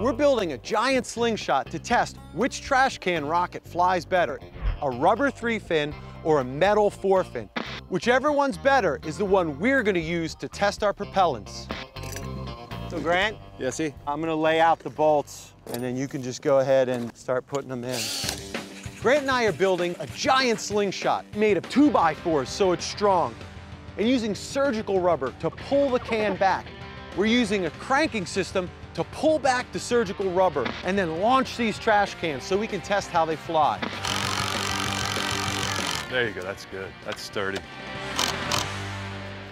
We're building a giant slingshot to test which trash can rocket flies better, a rubber three fin or a metal four fin. Whichever one's better is the one we're gonna use to test our propellants. So Grant, Yes, see? I'm gonna lay out the bolts and then you can just go ahead and start putting them in. Grant and I are building a giant slingshot made of two by fours so it's strong and using surgical rubber to pull the can back. We're using a cranking system to pull back the surgical rubber and then launch these trash cans so we can test how they fly. There you go, that's good. That's sturdy. All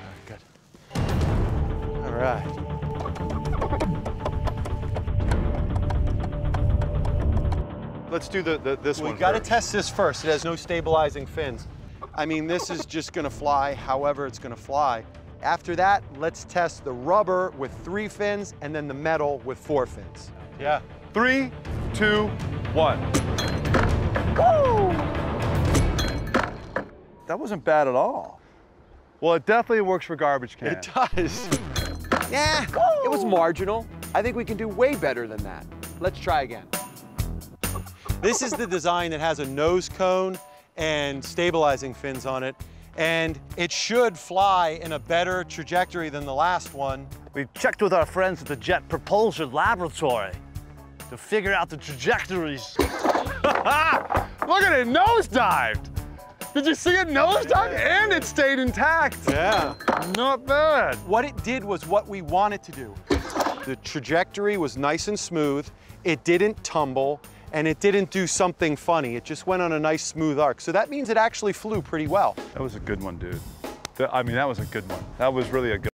right, Good. All right. Let's do the, the this We one got to first. test this first. It has no stabilizing fins. I mean, this is just going to fly however it's going to fly. After that, let's test the rubber with three fins and then the metal with four fins. Yeah. Three, two, one. That wasn't bad at all. Well, it definitely works for garbage cans. It does. Yeah, it was marginal. I think we can do way better than that. Let's try again. This is the design that has a nose cone and stabilizing fins on it. And it should fly in a better trajectory than the last one. We checked with our friends at the Jet Propulsion Laboratory to figure out the trajectories. Look at it, nosedived. Did you see it nosedive? And it stayed intact. Yeah. Not bad. What it did was what we wanted to do. The trajectory was nice and smooth. It didn't tumble and it didn't do something funny. It just went on a nice smooth arc. So that means it actually flew pretty well. That was a good one, dude. I mean, that was a good one. That was really a good